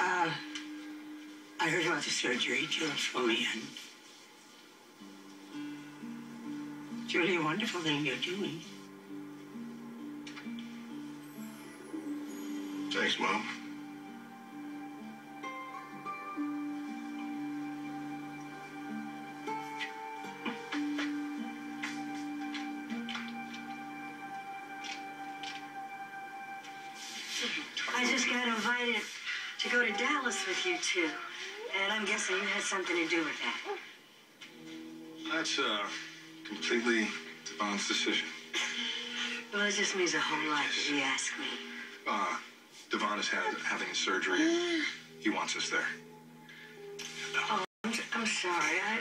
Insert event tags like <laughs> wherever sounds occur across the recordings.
uh, I heard about the surgery. Julie phoned me in. It's really a wonderful thing you're doing. Thanks, Mom. I just got invited to go to Dallas with you two. And I'm guessing you had something to do with that. That's uh, completely Devon's decision. Well, it just means a whole lot if you ask me. Uh, Devon is ha- having a surgery. He wants us there. Oh, I'm, I'm sorry. I,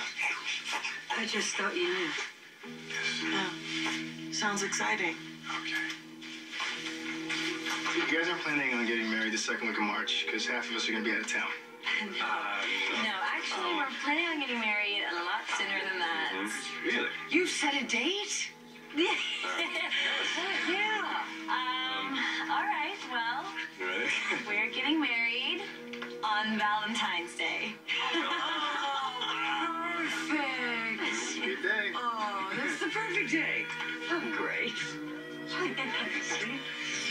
I just thought you knew. Yes. Sounds exciting. Okay. You guys are planning on getting married the second week of March because half of us are going to be out of town. No, actually, we're planning on getting married a lot sooner than that. Really? You've set a date? Yeah. <laughs> yeah. Um, all right, well, You ready? <laughs> we're getting married on Valentine's Day. Perfect. It's a good day. Oh, that's the perfect day. Oh, great. See? <laughs>